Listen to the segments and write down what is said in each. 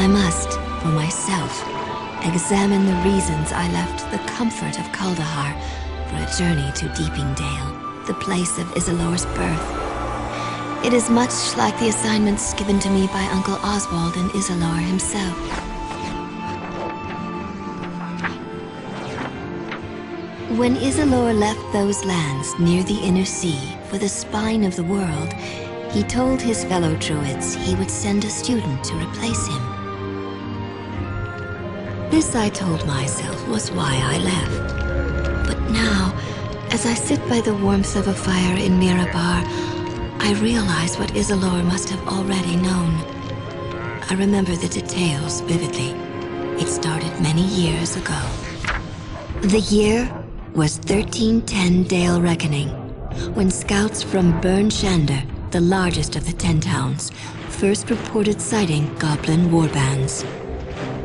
I must, for myself, examine the reasons I left the comfort of Kuldahar for a journey to Deepingdale, the place of Isilor's birth. It is much like the assignments given to me by Uncle Oswald and Isilor himself. When Isilor left those lands near the Inner Sea for the spine of the world, he told his fellow Druids he would send a student to replace him. This, I told myself, was why I left. But now, as I sit by the warmth of a fire in Mirabar, I realize what Isilor must have already known. I remember the details vividly. It started many years ago. The year was 1310 Dale Reckoning, when scouts from Bryn Shander the largest of the ten towns, first reported sighting goblin warbands.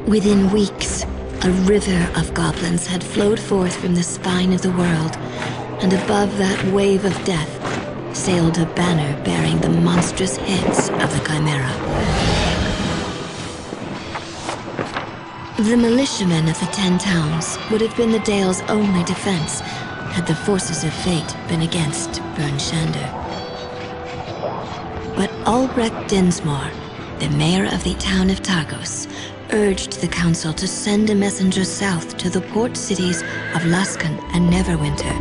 Within weeks, a river of goblins had flowed forth from the spine of the world, and above that wave of death sailed a banner bearing the monstrous heads of the Chimera. The militiamen of the Ten Towns would have been the Dale's only defense had the forces of fate been against Bryn Shander. But Albrecht Dinsmore, the mayor of the town of Targos, urged the council to send a messenger south to the port cities of Luskan and Neverwinter.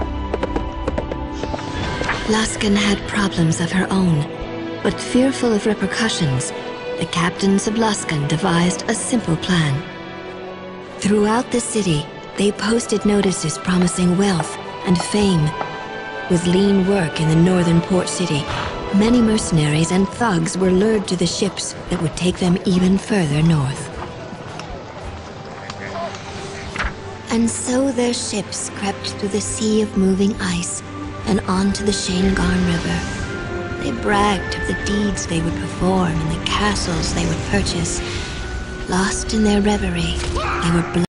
Luskan had problems of her own, but fearful of repercussions, the captains of Luskan devised a simple plan. Throughout the city, they posted notices promising wealth and fame. With lean work in the northern port city, Many mercenaries and thugs were lured to the ships that would take them even further north. And so their ships crept through the sea of moving ice and onto the Shaengarne River. They bragged of the deeds they would perform and the castles they would purchase. Lost in their reverie, they were